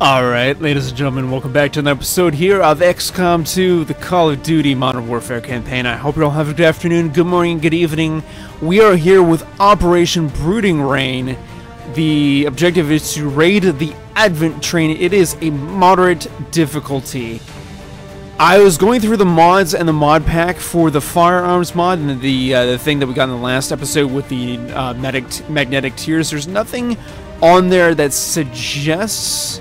Alright, ladies and gentlemen, welcome back to another episode here of XCOM 2, the Call of Duty Modern Warfare campaign. I hope you all have a good afternoon, good morning, good evening. We are here with Operation Brooding Rain. The objective is to raid the Advent train. It is a moderate difficulty. I was going through the mods and the mod pack for the firearms mod and the uh, the thing that we got in the last episode with the uh, magnetic, magnetic tiers. There's nothing on there that suggests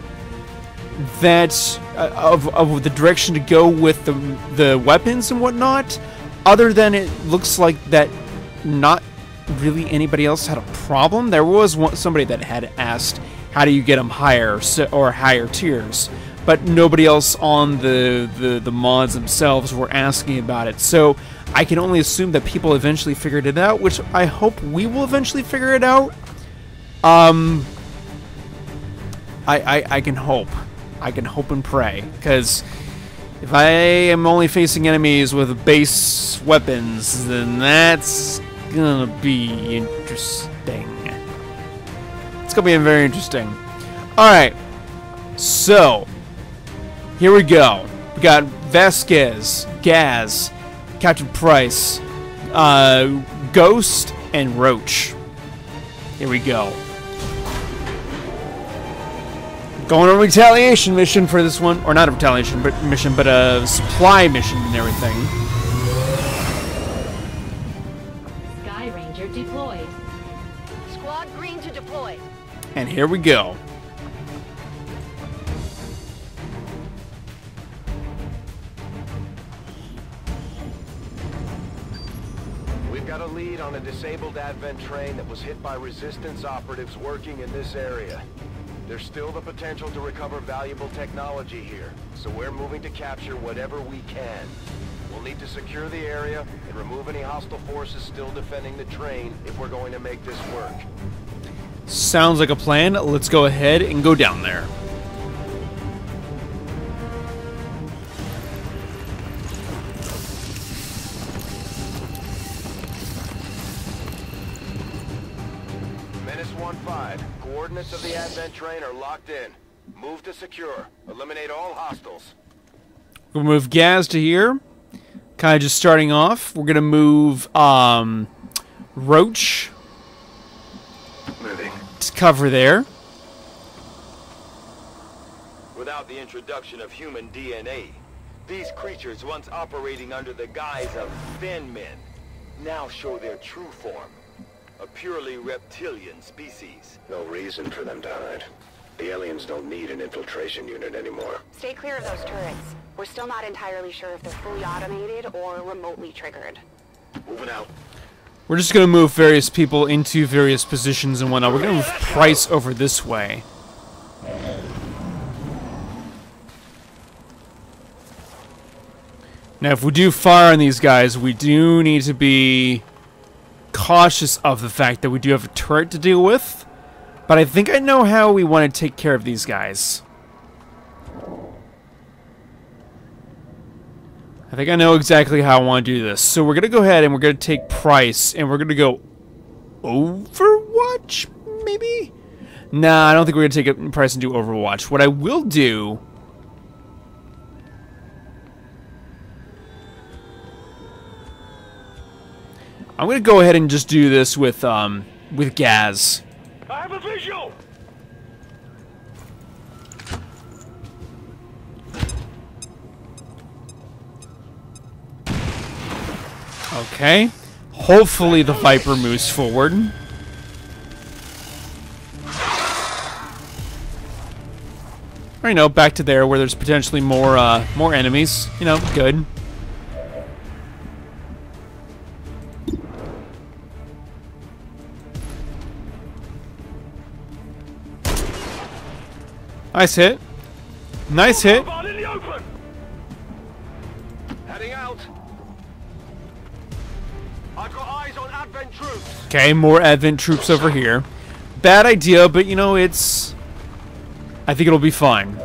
that uh, of, of the direction to go with the the weapons and whatnot, other than it looks like that not really anybody else had a problem. There was one, somebody that had asked, "How do you get them higher so, or higher tiers?" But nobody else on the, the the mods themselves were asking about it. So I can only assume that people eventually figured it out, which I hope we will eventually figure it out. Um, I I, I can hope. I can hope and pray. Because if I am only facing enemies with base weapons, then that's gonna be interesting. It's gonna be very interesting. Alright. So, here we go. We got Vasquez, Gaz, Captain Price, uh, Ghost, and Roach. Here we go. Going on a retaliation mission for this one, or not a retaliation but mission, but a supply mission and everything. Sky Ranger deployed. Squad green to deploy. And here we go. We've got a lead on a disabled Advent train that was hit by resistance operatives working in this area. There's still the potential to recover valuable technology here, so we're moving to capture whatever we can. We'll need to secure the area and remove any hostile forces still defending the train if we're going to make this work. Sounds like a plan. Let's go ahead and go down there. Coordinates of the Advent train are locked in. Move to secure. Eliminate all hostiles. We'll move Gaz to here. Kind of just starting off. We're gonna move um, Roach Moving. to cover there. Without the introduction of human DNA, these creatures once operating under the guise of thin men now show their true form. A purely reptilian species. No reason for them to hide. The aliens don't need an infiltration unit anymore. Stay clear of those turrets. We're still not entirely sure if they're fully automated or remotely triggered. Moving out. We're just gonna move various people into various positions and whatnot. We're gonna move Price over this way. Now, if we do fire on these guys, we do need to be cautious of the fact that we do have a turret to deal with. But I think I know how we want to take care of these guys. I think I know exactly how I want to do this. So we're going to go ahead and we're going to take Price and we're going to go Overwatch, maybe? Nah, I don't think we're going to take Price and do Overwatch. What I will do... I'm going to go ahead and just do this with, um, with Gaz. I have a visual! Okay. Hopefully the Viper moves forward. Or, you know, back to there where there's potentially more, uh, more enemies. You know, good. Nice hit. Nice hit. Out in the open! Heading out. I've got eyes on Advent troops. Okay, more Advent troops over here. Bad idea, but you know, it's... I think it'll be fine.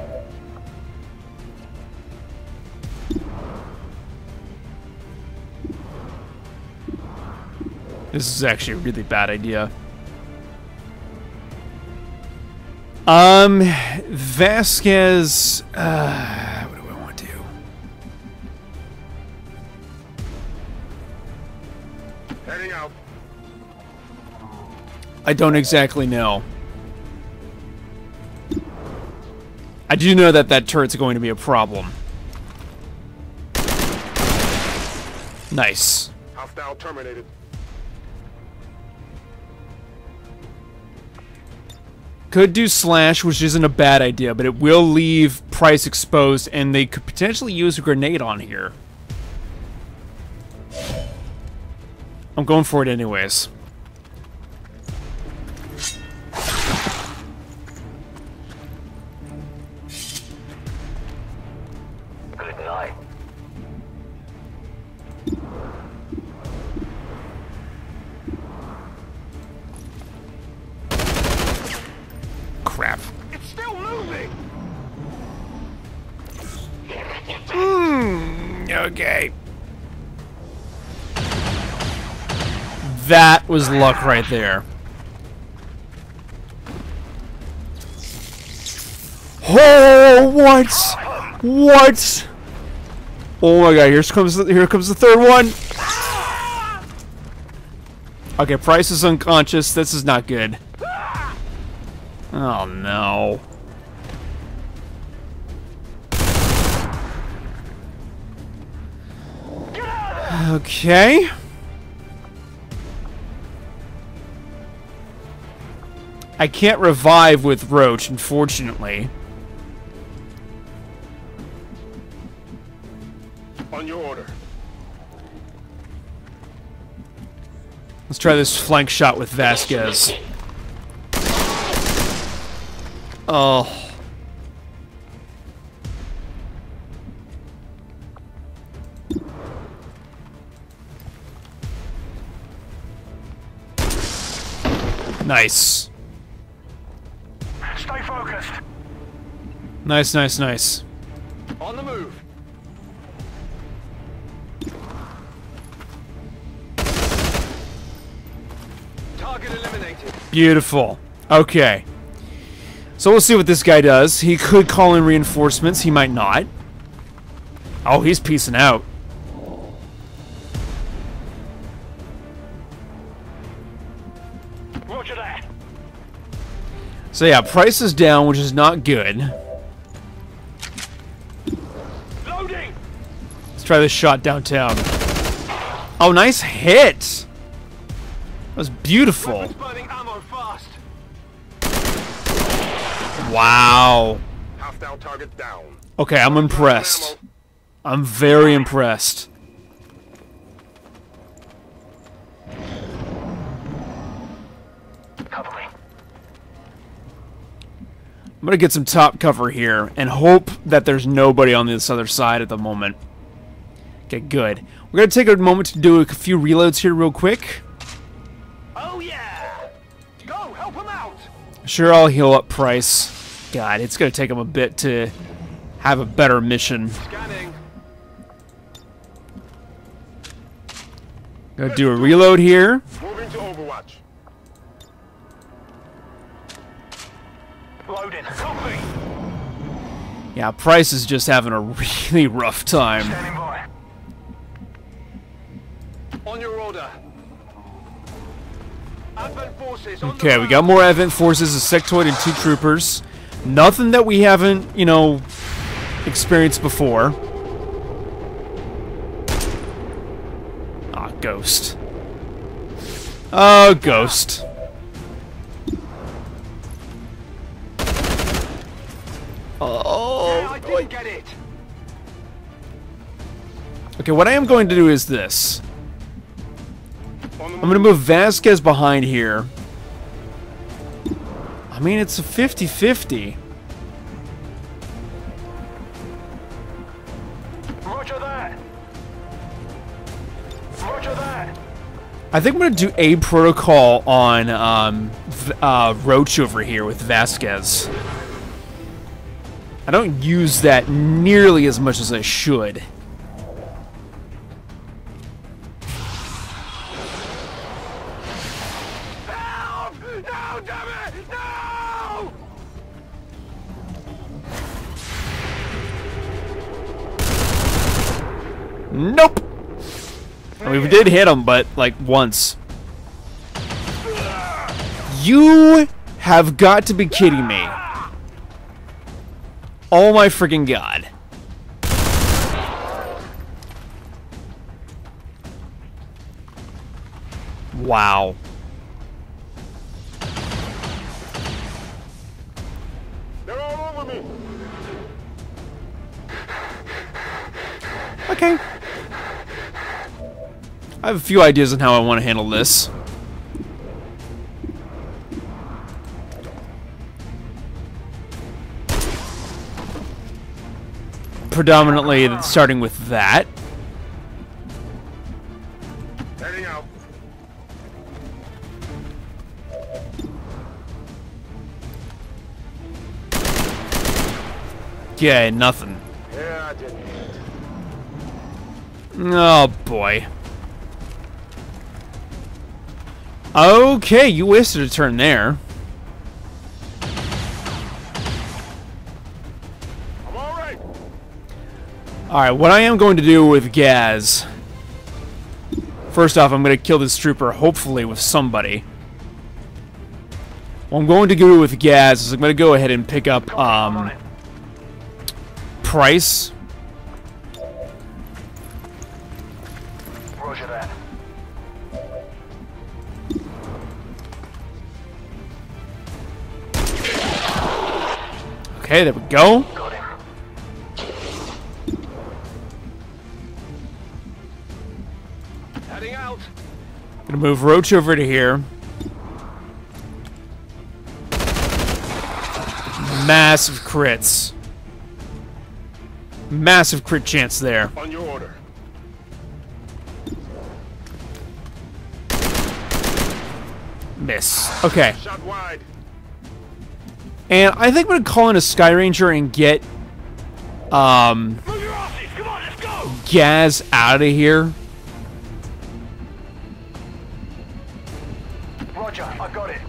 This is actually a really bad idea. Um, Vasquez. Uh, what do I want to do? Heading out. I don't exactly know. I do know that that turret's going to be a problem. Nice. Hostile terminated. Could do slash, which isn't a bad idea, but it will leave Price exposed, and they could potentially use a grenade on here. I'm going for it anyways. That was luck right there. Oh, what? What? Oh my god, here comes the, here comes the third one. Okay, Price is unconscious. This is not good. Oh no. Okay. I can't revive with Roach, unfortunately. On your order. Let's try this flank shot with Vasquez. Oh. Nice. Nice, nice, nice. On the move. Target eliminated. Beautiful. Okay. So we'll see what this guy does. He could call in reinforcements. He might not. Oh, he's piecing out. Roger that. So yeah, price is down, which is not good. Let's try this shot downtown. Oh, nice hit! That was beautiful. burning ammo fast. Wow. Hostile target down. Okay, I'm impressed. I'm very impressed. I'm gonna get some top cover here and hope that there's nobody on this other side at the moment. Okay, good. We're gonna take a moment to do a few reloads here real quick. Oh yeah. Go help him out. Sure, I'll heal up Price. God, it's gonna take him a bit to have a better mission. Scanning. Gonna do a reload here. Moving to Overwatch. Loading. Copy. Yeah, Price is just having a really rough time. Okay, we got more Advent forces, a sectoid, and two troopers. Nothing that we haven't, you know, experienced before. Ah, Ghost. Oh, Ghost. Oh, I didn't get it. Okay, what I am going to do is this. I'm going to move Vasquez behind here. I mean, it's a 50-50. Roger that. Roger that. I think I'm going to do a protocol on um, uh, Roach over here with Vasquez. I don't use that nearly as much as I should. I mean, we did hit him, but like once. You have got to be kidding me. Oh my freaking god. Wow. They're all over me. Okay. I have a few ideas on how I want to handle this. Predominantly starting with that. Yeah, nothing. Yeah, I didn't. Oh boy. Okay, you wasted a turn there. I'm all right. Alright, what I am going to do with Gaz... First off, I'm going to kill this trooper, hopefully with somebody. What I'm going to do with Gaz is I'm going to go ahead and pick up, um... Price. Okay, there we go. Heading out. Gonna move Roach over to here. Massive crits. Massive crit chance there. On your order. Miss. Okay. Shot wide. And I think I'm gonna call in a Sky Ranger and get um Move your asses. Come on. Gaz out of here. Roger, I got it.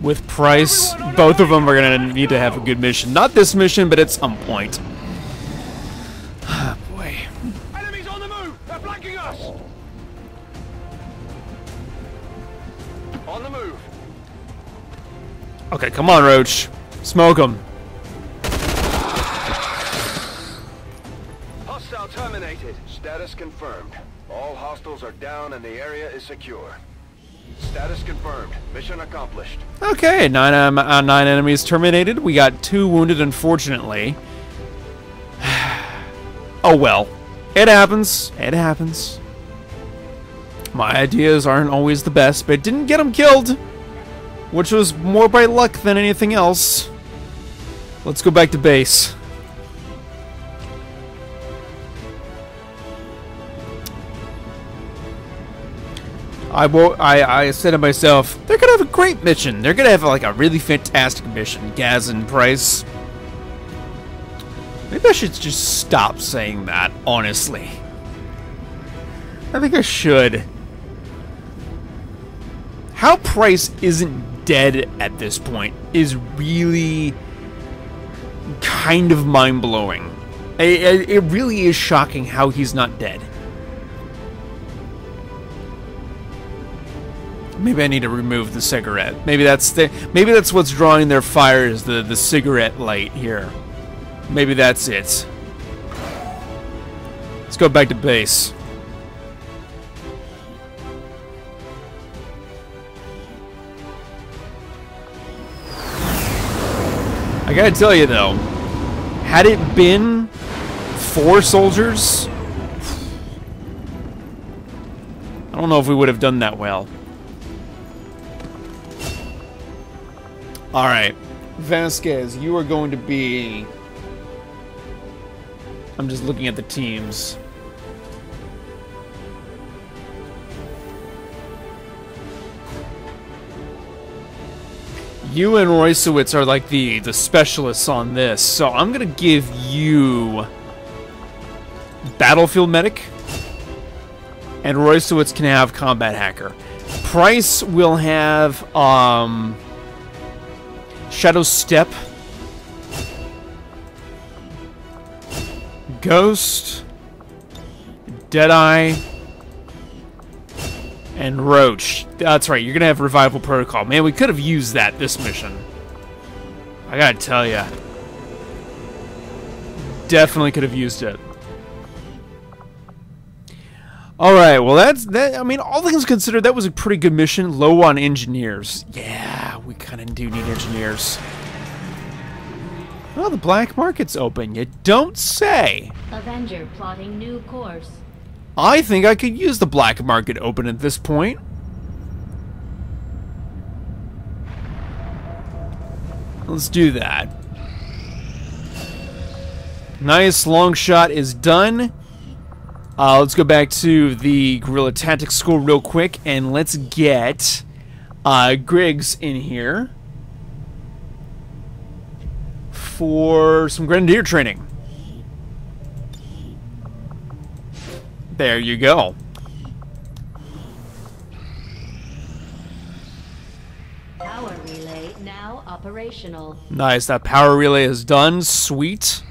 With Price, both of them are gonna need to have a good mission. Not this mission, but at some point. Okay, come on, Roach. Smoke him. Hostile terminated. Status confirmed. All hostiles are down and the area is secure. Status confirmed. Mission accomplished. Okay, nine um, uh, nine enemies terminated. We got two wounded, unfortunately. oh well, it happens. It happens. My ideas aren't always the best, but it didn't get them killed, which was more by luck than anything else. Let's go back to base. I, wo- I I said to myself, they're gonna have a great mission. They're gonna have like a really fantastic mission. Gaz and Price. Maybe I should just stop saying that. Honestly, I think I should. How Price isn't dead at this point is really kind of mind blowing. It, it, really is shocking how he's not dead. Maybe I need to remove the cigarette. Maybe that's the maybe that's what's drawing their fire is the the cigarette light here. Maybe that's it. Let's go back to base. I gotta tell you though, had it been four soldiers, I don't know if we would have done that well. All right, Vasquez, you are going to be. I'm just looking at the teams. You and Roysowitz are like the the specialists on this, so I'm gonna give you Battlefield Medic, and Roysowitz can have Combat Hacker. Price will have um. Shadow Step. Ghost. Deadeye. And Roach. That's right, you're gonna have Revival Protocol. Man, we could have used that this mission. I gotta tell ya. Definitely could have used it. Alright, well that's that I mean all things considered that was a pretty good mission. Low on engineers. Yeah, we kinda do need engineers. Well, the black market's open. You don't say. Avenger plotting new course. I think I could use the black market open at this point. Let's do that. Nice long shot is done. Uh, let's go back to the Guerrilla Tactics School real quick and let's get uh, Griggs in here for some Grenadier training. There you go. Power relay now operational. Nice, that power relay is done. Sweet.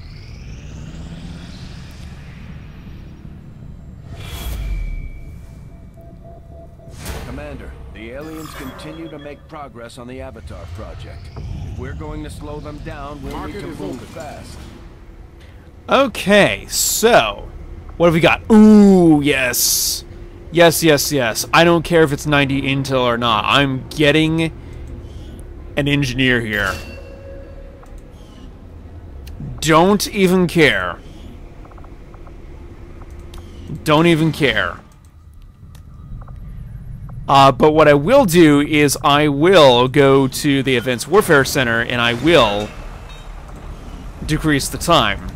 Commander, the aliens continue to make progress on the Avatar project. If we're going to slow them down, we'll need to move fast. Okay, so what have we got? Ooh, yes. Yes, yes, yes. I don't care if it's 90 intel or not. I'm getting an engineer here. Don't even care. Don't even care. Uh, but what I will do is I will go to the Advanced Warfare Center and I will decrease the time.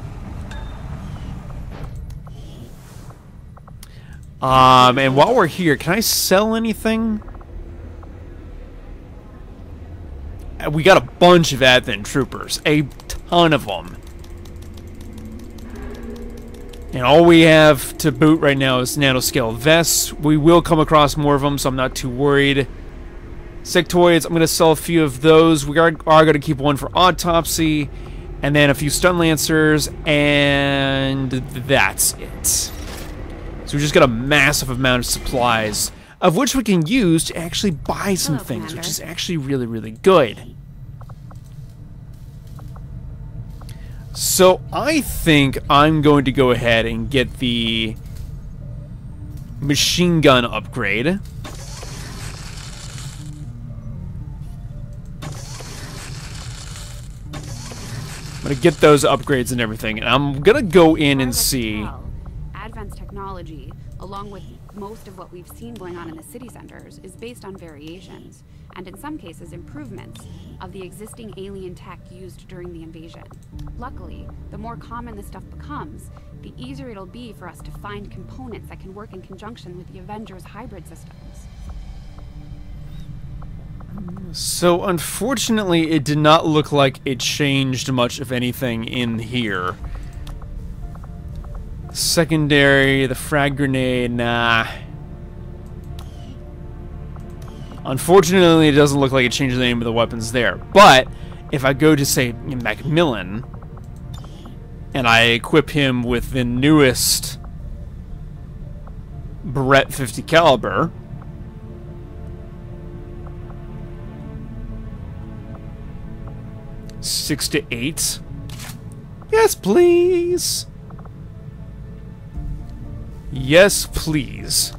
Um, and while we're here, can I sell anything? Uh, We got a bunch of Advent troopers, a ton of them. And all we have to boot right now is nanoscale vests. We will come across more of them, so I'm not too worried. Sectoids, I'm going to sell a few of those. We are, are going to keep one for autopsy, and then a few stun lancers, and that's it. So we just got a massive amount of supplies, of which we can use to actually buy some Hello, things, which is actually really, really good. So I think I'm going to go ahead and get the machine gun upgrade. I'm gonna get those upgrades and everything, and I'm gonna go in and see. Technology, along with most of what we've seen going on in the city centers, is based on variations, and in some cases improvements, of the existing alien tech used during the invasion. Luckily, the more common this stuff becomes, the easier it'll be for us to find components that can work in conjunction with the Avengers' hybrid systems. So, unfortunately, it did not look like it changed much of anything in here. Secondary, the frag grenade, nah. Unfortunately, it doesn't look like it changes the name of the weapons there. But, if I go to, say, Macmillan, and I equip him with the newest Barrett 50 caliber, Six to eight. Yes, please. Yes, please.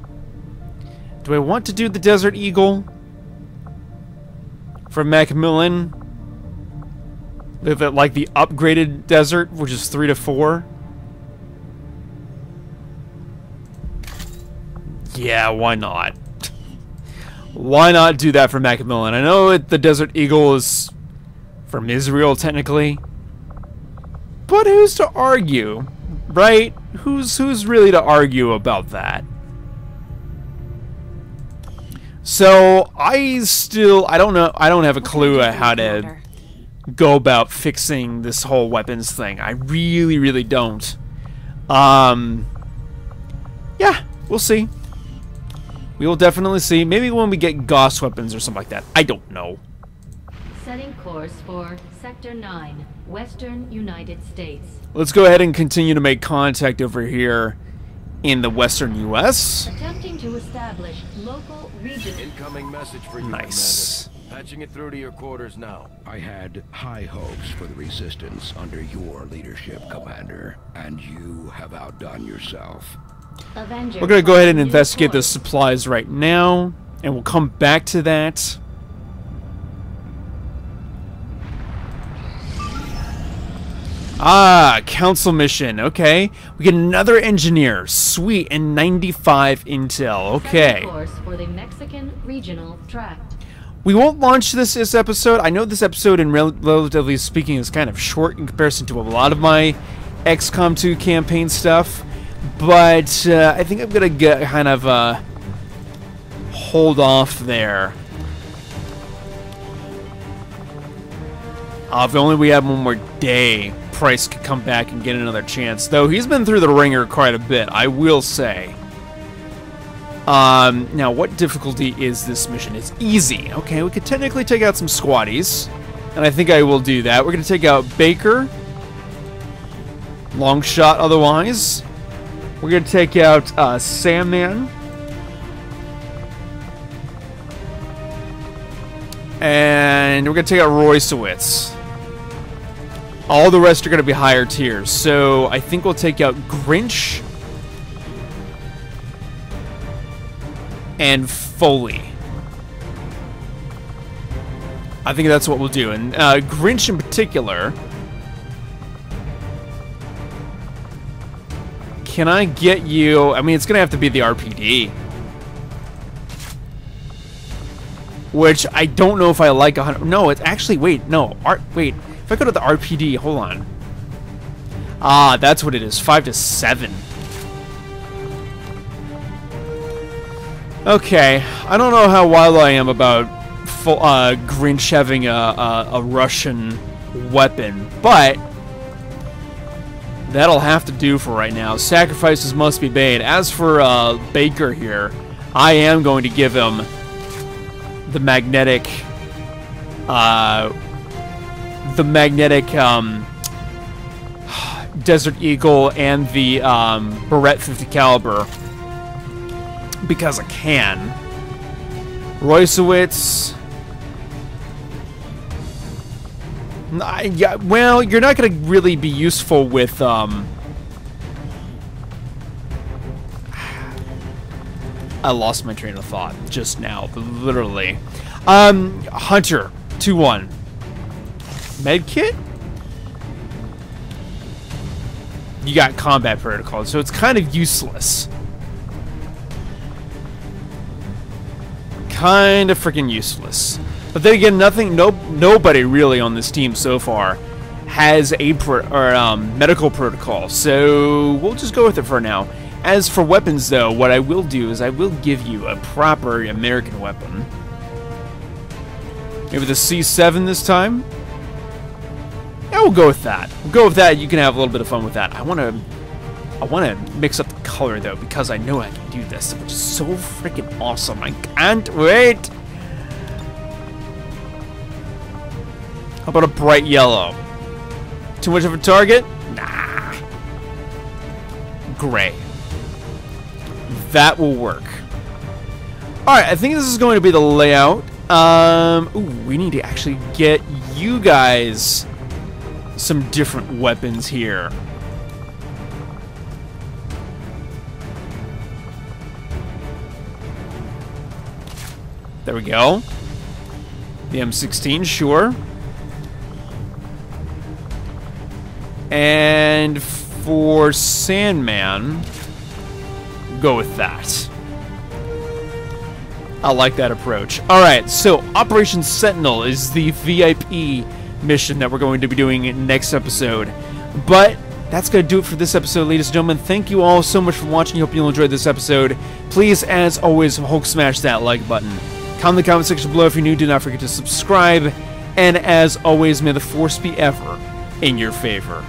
Do I want to do the Desert Eagle? From Macmillan? Live at like the upgraded desert, which is three to four? Yeah, why not? why not do that for Macmillan? I know it, the Desert Eagle is from Israel, technically. But who's to argue, right? Who's who's really to argue about that? So I still I don't know I don't have a clue at how to go about fixing this whole weapons thing. I really really don't. Um Yeah, we'll see. We will definitely see. Maybe when we get Gauss weapons or something like that. I don't know. Setting course for Sector 9, Western United States. Let's go ahead and continue to make contact over here in the western U.S. Attempting to establish local region. Incoming message for you, Nice. Commander. Patching it through to your quarters now. I had high hopes for the Resistance under your leadership, Commander, and you have outdone yourself. Avenger. We're gonna go ahead and plotting new investigate the supplies right now, and we'll come back to that. Ah, council mission. Okay, we get another engineer. Sweet, and 95 intel. Okay. For the Mexican Regional Tract. We won't launch this this episode. I know this episode, in rel relatively speaking, is kind of short in comparison to a lot of my XCOM 2 campaign stuff, but uh, I think I'm gonna get kind of uh, hold off there. Uh, if only we had one more day, Price could come back and get another chance. Though he's been through the ringer quite a bit, I will say. Um, now, what difficulty is this mission? It's easy. Okay, we could technically take out some squatties, and I think I will do that. We're going to take out Baker. Long shot otherwise. We're going to take out uh, Sandman. And we're going to take out Roysowitz. All the rest are going to be higher tiers. So I think we'll take out Grinch. and Foley. I think that's what we'll do. And uh, Grinch in particular. Can I get you... I mean, it's going to have to be the RPD. Which I don't know if I like. A hundred, no, it's actually... Wait, no. Art, wait. If I go to the RPD, hold on. Ah, that's what it is. 5 to 7. Okay, I don't know how wild I am about uh, Grinch having a, a, a Russian weapon, but that'll have to do for right now. Sacrifices must be made. As for uh, Baker here, I am going to give him the magnetic, uh, the magnetic um, Desert Eagle and the um, Barrett 50 caliber because I can. Roysowitz. I- yeah, well, you're not going to really be useful with, um... I lost my train of thought just now, literally. Um, Hunter, 2-1. Medkit? You got combat protocol, so it's kind of useless. kind of freaking useless. But then again, nothing, no, nobody really on this team so far has a pro, or um, medical protocol, so we'll just go with it for now. As for weapons, though, what I will do is I will give you a proper American weapon. Maybe the C7 this time. Yeah, we'll go with that. We'll go with that. You can have a little bit of fun with that. I want to I want to mix up the color though because I know I can do this, which is so freaking awesome. I can't wait. How about a bright yellow? Too much of a target? Nah. Gray. That will work. Alright, I think this is going to be the layout. Um, ooh, we need to actually get you guys some different weapons here. There we go. The M16, sure. And for Sandman, go with that. I like that approach. Alright, so Operation Sentinel is the VIP mission that we're going to be doing next episode. But that's going to do it for this episode, ladies and gentlemen. Thank you all so much for watching. Hope you enjoyed this episode. Please, as always, Hulk smash that like button. Comment in the comment section below if you're new. Do not forget to subscribe. And as always, may the force be ever in your favor.